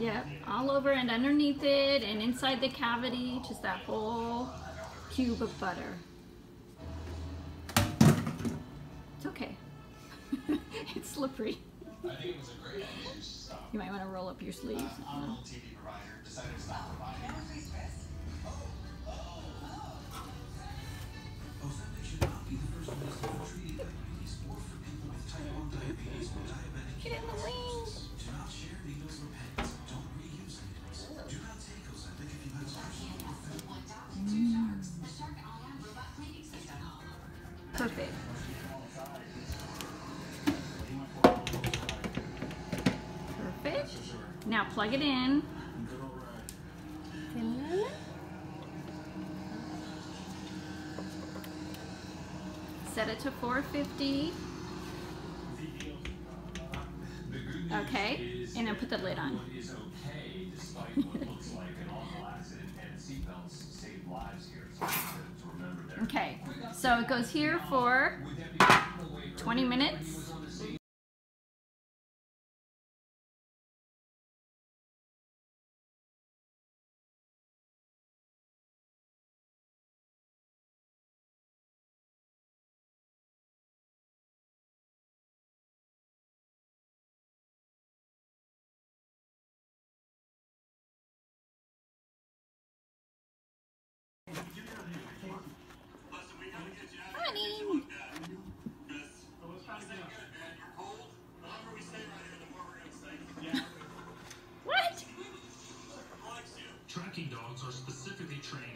Yep, all over and underneath it and inside the cavity, just that whole cube of butter. It's okay. it's slippery. You might want to roll up your sleeves. Get Perfect. Perfect. Now plug it in. Set it to 450. Okay, and then put the lid on. Okay, so it goes here for 20 minutes. Tracking dogs are specifically trained